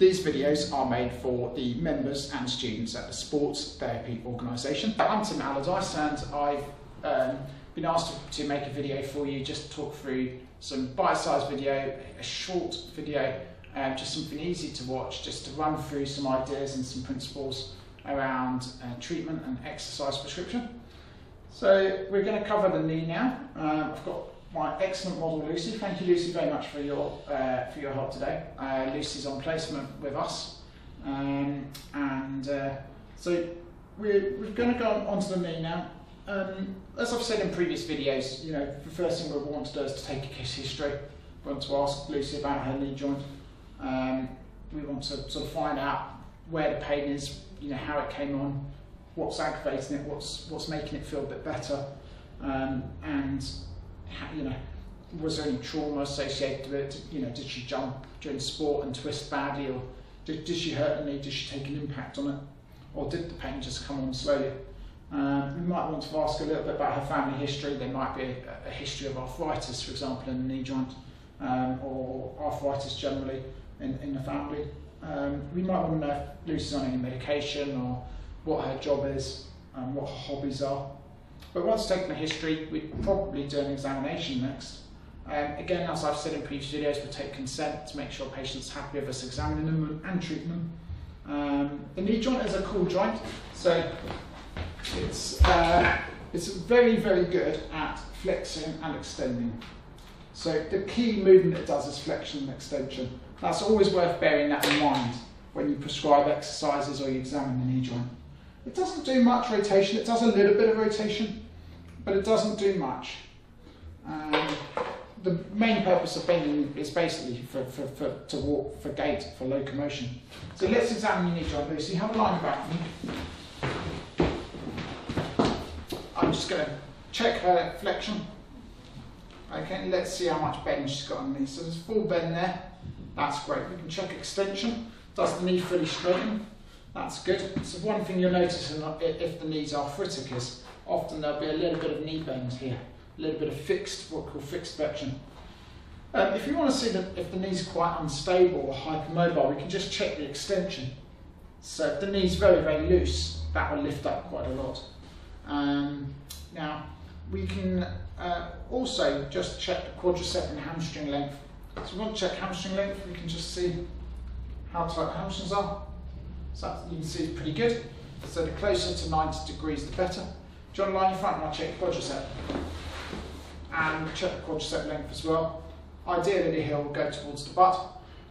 These videos are made for the members and students at the Sports Therapy Organisation. I'm Tim Allardyce and I've um, been asked to, make a video for you just to talk through some bite-sized video, a short video, um, just something easy to watch, just to run through some ideas and some principles around uh, treatment and exercise prescription. So we're going to cover the knee now. Um, I've got my excellent model Lucy. Thank you Lucy very much for your uh, for your help today. Uh, Lucy's on placement with us, um, and uh, so we're, we're going to go on, to the knee now. Um, as I've said in previous videos, you know, the first thing we want to do is to take a case history. We want to ask Lucy about her knee joint. Um, we want to sort of find out where the pain is, you know, how it came on, what's aggravating it, what's what's making it feel a bit better, um, and you know, was there any trauma associated with it? You know, did she jump during sport and twist badly, or did, did she hurt her knee? Did she take an impact on it, or did the pain just come on slowly? Um, we might want to ask a little bit about her family history. There might be a, a history of arthritis, for example, in the knee joint, um, or arthritis generally in, in the family. Um, we might want to know if Lucy's on any medication or what her job is and what her hobbies are. But once taken the history, we'd probably do an examination next. Um, again, as I've said in previous videos, we take consent to make sure patients happy with us examining them and treating them. Um, the knee joint is a cool joint, so it's, uh, it's very, very good at flexing and extending. So the key movement it does is flexion and extension. That's always worth bearing that in mind when you prescribe exercises or you examine the knee joint. It doesn't do much rotation, it does a little bit of rotation, but it doesn't do much. Um, the main purpose of bending is basically for, for, for, to walk, for gait, for locomotion. So let's examine your knee joint, Lucy. Have a line back me. I'm just going to check her flexion. Okay, let's see how much bend she's got on knee. So there's full bend there. That's great. We can check extension. Does the knee fully straighten? That's good. So one thing you'll notice if the knees are arthritic is often there'll be a little bit of knee bend here, a little bit of fixed, what we call fixed flexion. Um, if you want to see that if the knee's quite unstable or hypermobile, we can just check the extension. So if the knee's very, very loose, that will lift up quite a lot. Um, now, we can uh, also just check the quadricep and hamstring length. So we want to check hamstring length, we can just see how tight the hamstrings are. So you can see it's pretty good. So the closer to 90 degrees, the better. Do you want to line your front and I'll check quadricep? And check the quadricep length as well. Ideally the heel will go towards the butt.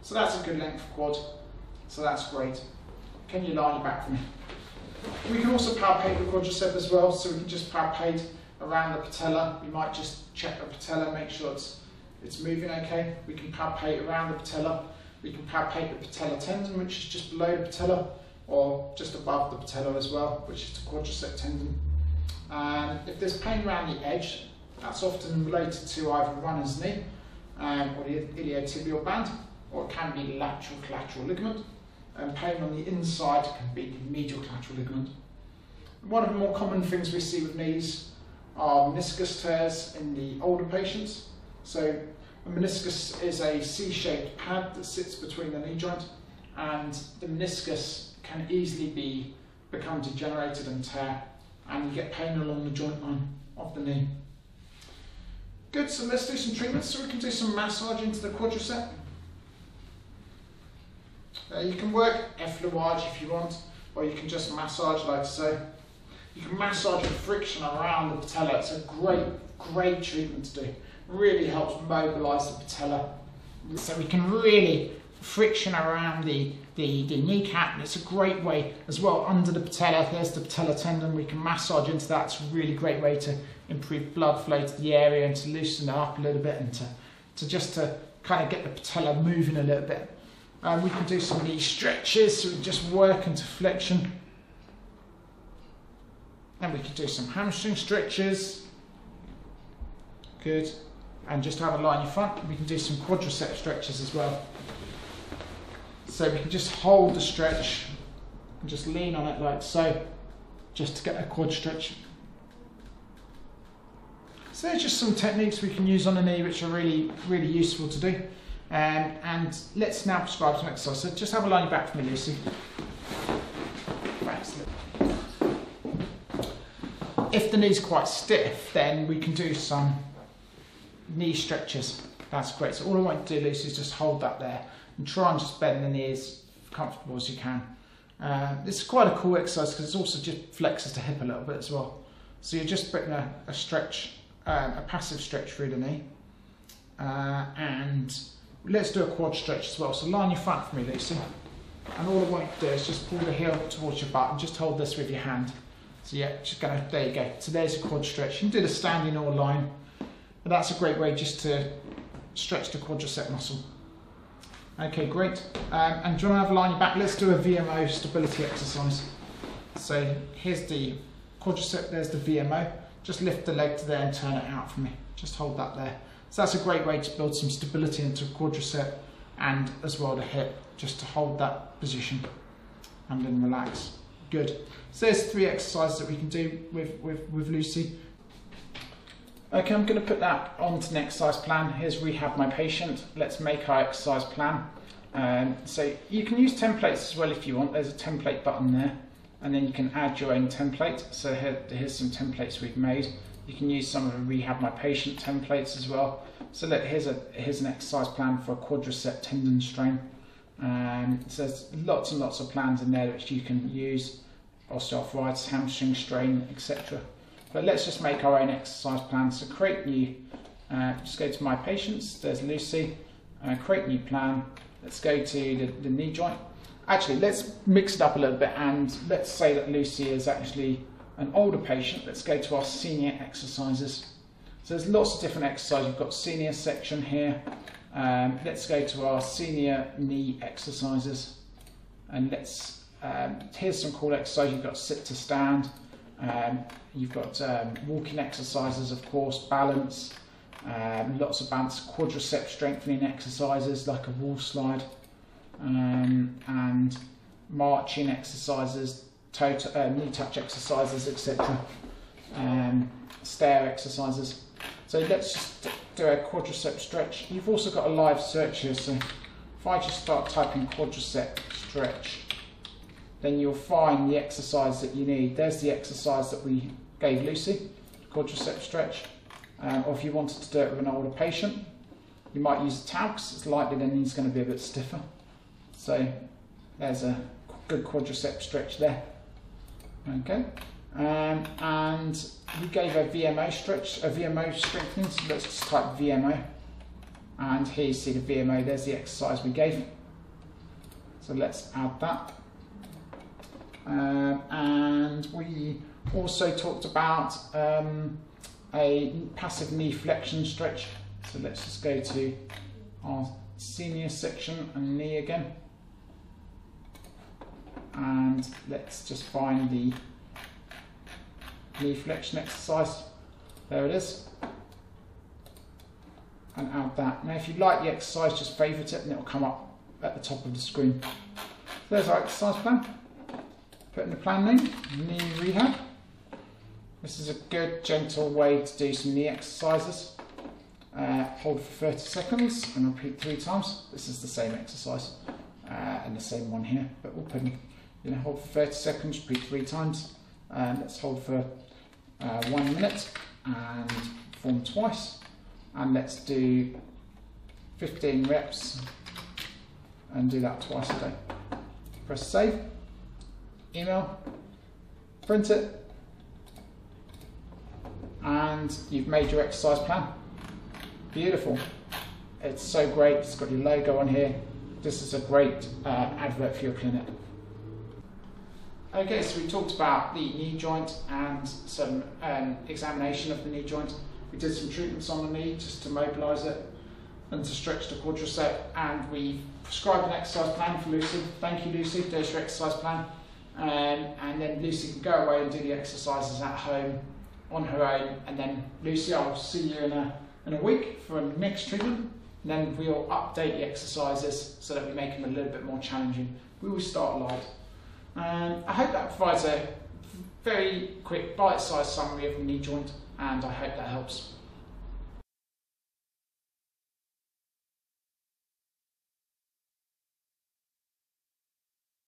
So that's a good length for quad. So that's great. Can you line your back for me? We can also palpate the quadricep as well, so we can just palpate around the patella. We might just check the patella, make sure it's, it's moving okay. We can palpate around the patella. We can palpate the patella tendon, which is just below the patella, or just above the patella as well, which is the quadricep tendon. And if there's pain around the edge, that's often related to either runner's knee um, or the iliotibial band, or it can be lateral collateral ligament. And pain on the inside can be medial collateral ligament. One of the more common things we see with knees are meniscus tears in the older patients. So a meniscus is a C-shaped pad that sits between the knee joint and the meniscus can easily be become degenerated and tear and you get pain along the joint line of the knee. Good, so let's do some treatments. So we can do some massage into the quadricep. Uh, you can work effleurage if you want, or you can just massage like so. You can massage with friction around the patella. It's a great, great treatment to do. Really helps mobilize the patella. So we can really friction around the, the, the kneecap. And it's a great way as well under the patella. There's the patella tendon. We can massage into that. It's a really great way to improve blood flow to the area and to loosen it up a little bit and to, to just to kind of get the patella moving a little bit. Um, we can do some knee stretches, so we just work into flexion. And we can do some hamstring stretches. Good. And just have a line in front, we can do some quadricep stretches as well. So we can just hold the stretch and just lean on it like so, just to get a quad stretch. So there's just some techniques we can use on the knee which are really, really useful to do. Um, and let's now prescribe some exercise. So just have a line back for me, Lucy. If the knee's quite stiff, then we can do some knee stretches. That's great. So all I want to do, Lucy, is just hold that there and try and just bend the knee as comfortable as you can. Uh, this is quite a cool exercise because it also just flexes the hip a little bit as well. So you're just putting a, a stretch, um, a passive stretch through the knee. Uh, and let's do a quad stretch as well. So line your front for me, Lucy. And all I want you to do is just pull the heel towards your butt and just hold this with your hand. So yeah, just gonna, there you go. So there's a quad stretch. You can do the standing or lying, but that's a great way just to stretch the quadricep muscle. Okay, great. Um, and do you want to have a line your back? Let's do a VMO stability exercise. So here's the quadricep, there's the VMO. Just lift the leg to there and turn it out for me. Just hold that there. So that's a great way to build some stability into quadricep and as well the hip, just to hold that position and then relax. Good. So there's three exercises that we can do with, with, with Lucy. Okay, I'm going to put that onto an exercise plan. Here's rehab my patient. Let's make our exercise plan. Um, so you can use templates as well if you want. There's a template button there and then you can add your own template. So here, here's some templates we've made. You can use some of the rehab my patient templates as well. So look, here's a here's an exercise plan for a quadricep tendon strain. Um, so there's lots and lots of plans in there which you can use, osteoarthritis, hamstring strain, etc. But let's just make our own exercise plan. So create new, uh, just go to my patients, there's Lucy, uh, create new plan. Let's go to the, the knee joint. Actually, let's mix it up a little bit and let's say that Lucy is actually an older patient. Let's go to our senior exercises. So there's lots of different exercises. You've got senior section here. Um, let's go to our senior knee exercises. And let's, um, here's some cool exercises. You've got sit to stand. Um, you've got um, walking exercises, of course, balance, um, lots of balance, quadricep strengthening exercises like a wall slide, um, and marching exercises, toe uh, knee touch exercises, etc. Um, stair exercises. So let's just do a quadricep stretch. You've also got a live search here, so if I just start typing quadricep stretch, then you'll find the exercise that you need. There's the exercise that we gave Lucy, quadriceps stretch. Um, or if you wanted to do it with an older patient, you might use a towel because it's likely then he's going to be a bit stiffer. So there's a good quadriceps stretch there. Okay. Um, and we gave a VMO stretch, a VMO strengthening, so let's just type VMO. And here you see the VMO, there's the exercise we gave. So let's add that. Um, and we also talked about um, a passive knee flexion stretch. So let's just go to our senior section and knee again. And let's just find the knee flexion exercise. There it is. And add that. Now if you like the exercise, just favourite it and it'll come up at the top of the screen. So there's our exercise plan. Put in the plan name, knee rehab. This is a good, gentle way to do some knee exercises. Uh, hold for 30 seconds and repeat three times. This is the same exercise uh, and the same one here, but we'll put in, you know, hold for 30 seconds, repeat three times. Uh, let's hold for uh, one minute and form twice. And let's do 15 reps and do that twice a day. Press save email, print it, and you've made your exercise plan. Beautiful. It's so great. It's got your logo on here. This is a great uh, advert for your clinic. Okay, so we talked about the knee joint and some um, examination of the knee joint. We did some treatments on the knee just to mobilise it and to stretch the quadricep and we prescribed an exercise plan for Lucy. Thank you Lucy, there's your exercise plan. Um, and then Lucy can go away and do the exercises at home on her own. And then Lucy, I'll see you in a, in a week for a next treatment. And then we'll update the exercises so that we make them a little bit more challenging. We will start light. And I hope that provides a very quick bite-sized summary of the knee joint and I hope that helps.